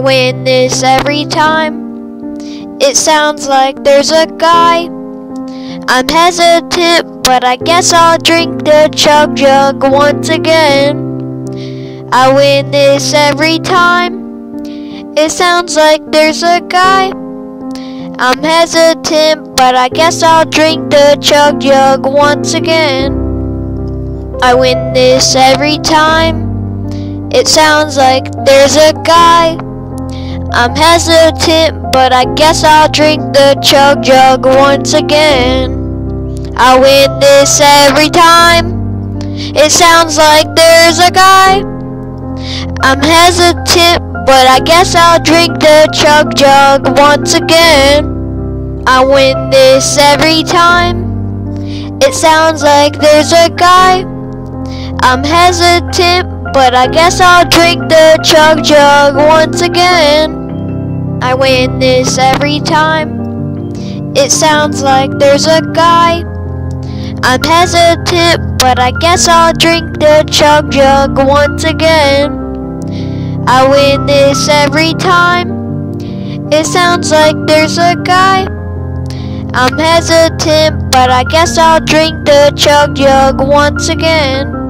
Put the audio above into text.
win this every time. It sounds like there's a guy. I'm hesitant, but I guess I'll drink the chug jug once again. I win this every time. It sounds like there's a guy. I'm hesitant, but I guess I'll drink the chug jug once again. I win this every time. It sounds like there's a guy. I'm hesitant, but I guess I'll drink the chug jug once again. I win this every time. It sounds like there's a guy. I'm hesitant, but I guess I'll drink the chug jug once again. I win this every time. It sounds like there's a guy. I'm hesitant, but I guess I'll drink the chug jug once again. I win this every time. It sounds like there's a guy. I'm hesitant, but I guess I'll drink the chug jug once again. I win this every time. It sounds like there's a guy. I'm hesitant, but I guess I'll drink the chug jug once again.